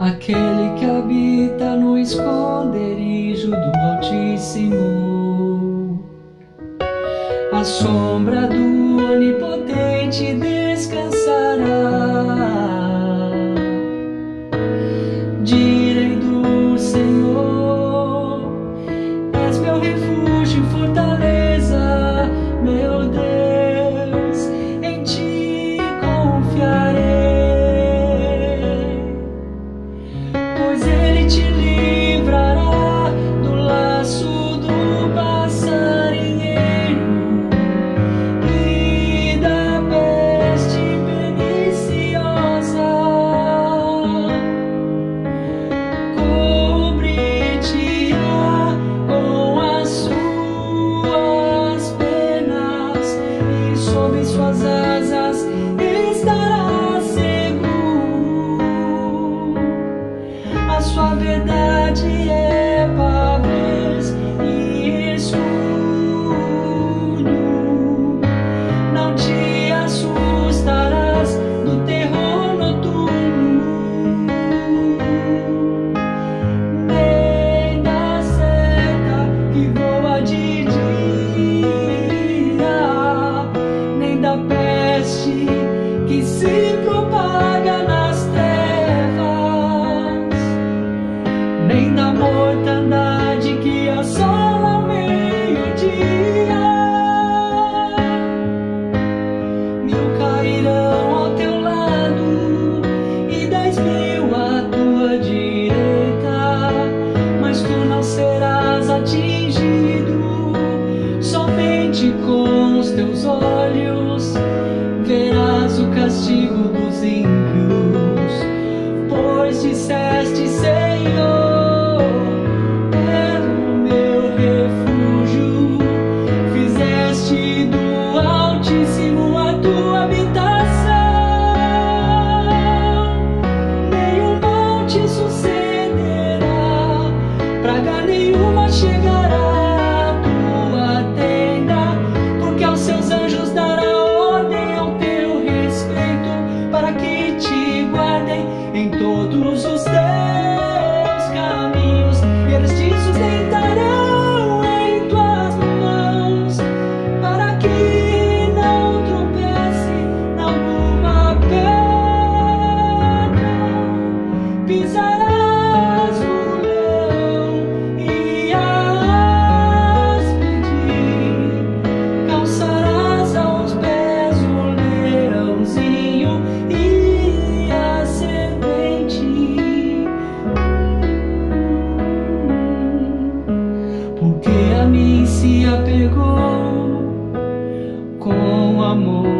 aquele que habita no esconderijo do Altíssimo, a sombra do Onipotente Deus. disseste, Senhor, é o meu refúgio. Fizeste do Altíssimo a tua habitação. Nenhum mal te sucederá, praga nenhuma chegará à tua tenda, porque aos seus anjos dará. ordem ao teu respeito, para que te guardem em todo stay amor.